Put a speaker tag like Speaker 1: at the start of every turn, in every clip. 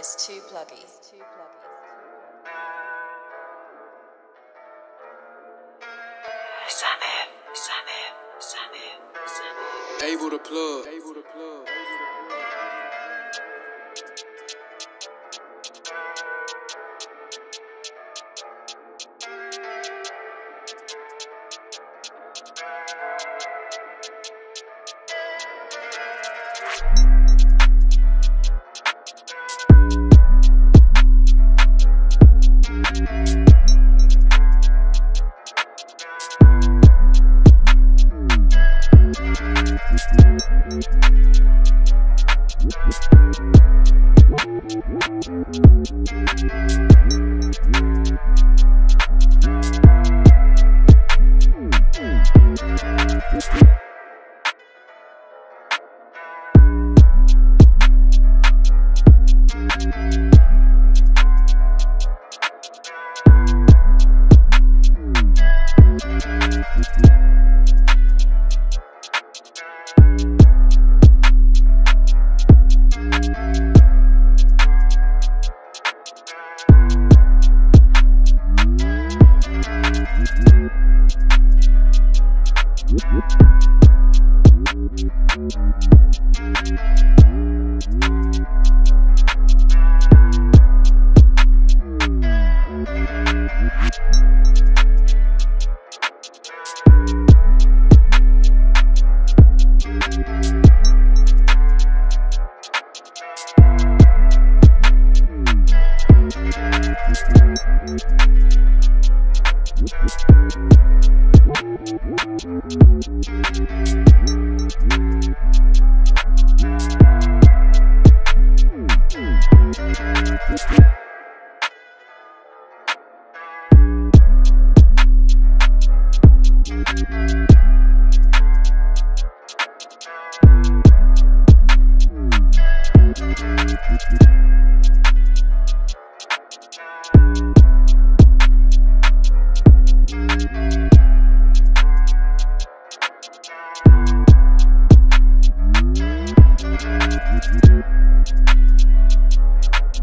Speaker 1: is too pluggy.
Speaker 2: Abel to plug. Abel to plug. Abel to plug. Thank Whoop, whoop.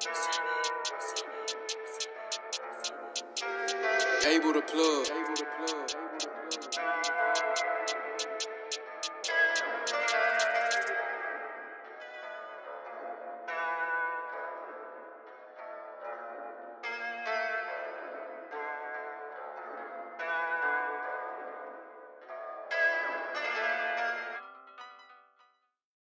Speaker 2: Abel to plug. Abel to plug.